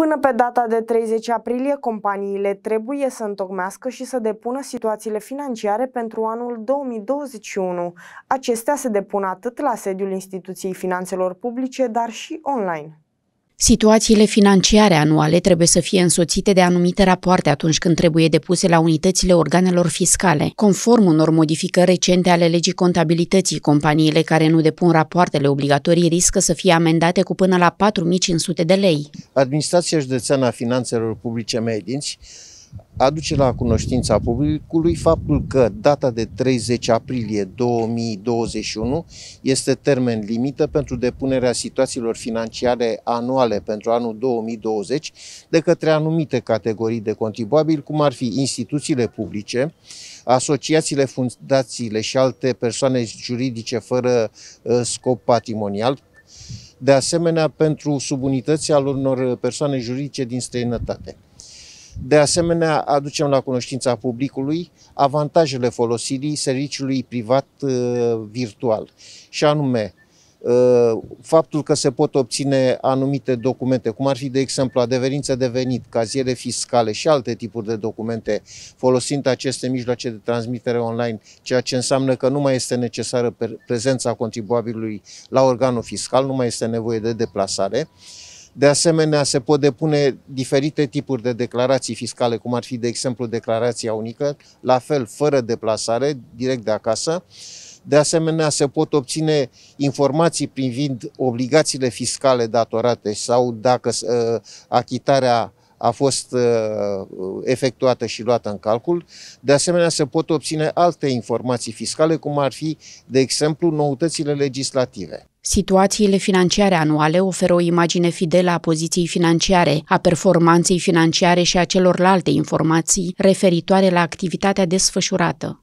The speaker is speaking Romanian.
Până pe data de 30 aprilie, companiile trebuie să întocmească și să depună situațiile financiare pentru anul 2021. Acestea se depun atât la sediul Instituției Finanțelor Publice, dar și online. Situațiile financiare anuale trebuie să fie însoțite de anumite rapoarte atunci când trebuie depuse la unitățile organelor fiscale. Conform unor modificări recente ale legii contabilității, companiile care nu depun rapoartele obligatorii riscă să fie amendate cu până la 4500 de lei. Administrația Județeană a Finanțelor Publice Medinți aduce la cunoștința publicului faptul că data de 30 aprilie 2021 este termen limită pentru depunerea situațiilor financiare anuale pentru anul 2020 de către anumite categorii de contribuabili, cum ar fi instituțiile publice, asociațiile, fundațiile și alte persoane juridice fără uh, scop patrimonial, de asemenea pentru subunități al unor persoane juridice din străinătate. De asemenea, aducem la cunoștința publicului avantajele folosirii serviciului privat uh, virtual, și anume uh, faptul că se pot obține anumite documente, cum ar fi, de exemplu, adeverință de venit, caziere fiscale și alte tipuri de documente, folosind aceste mijloace de transmitere online, ceea ce înseamnă că nu mai este necesară prezența contribuabilului la organul fiscal, nu mai este nevoie de deplasare. De asemenea, se pot depune diferite tipuri de declarații fiscale, cum ar fi, de exemplu, declarația unică, la fel, fără deplasare, direct de acasă. De asemenea, se pot obține informații privind obligațiile fiscale datorate sau dacă uh, achitarea a fost uh, efectuată și luată în calcul. De asemenea, se pot obține alte informații fiscale, cum ar fi, de exemplu, noutățile legislative. Situațiile financiare anuale oferă o imagine fidelă a poziției financiare, a performanței financiare și a celorlalte informații referitoare la activitatea desfășurată.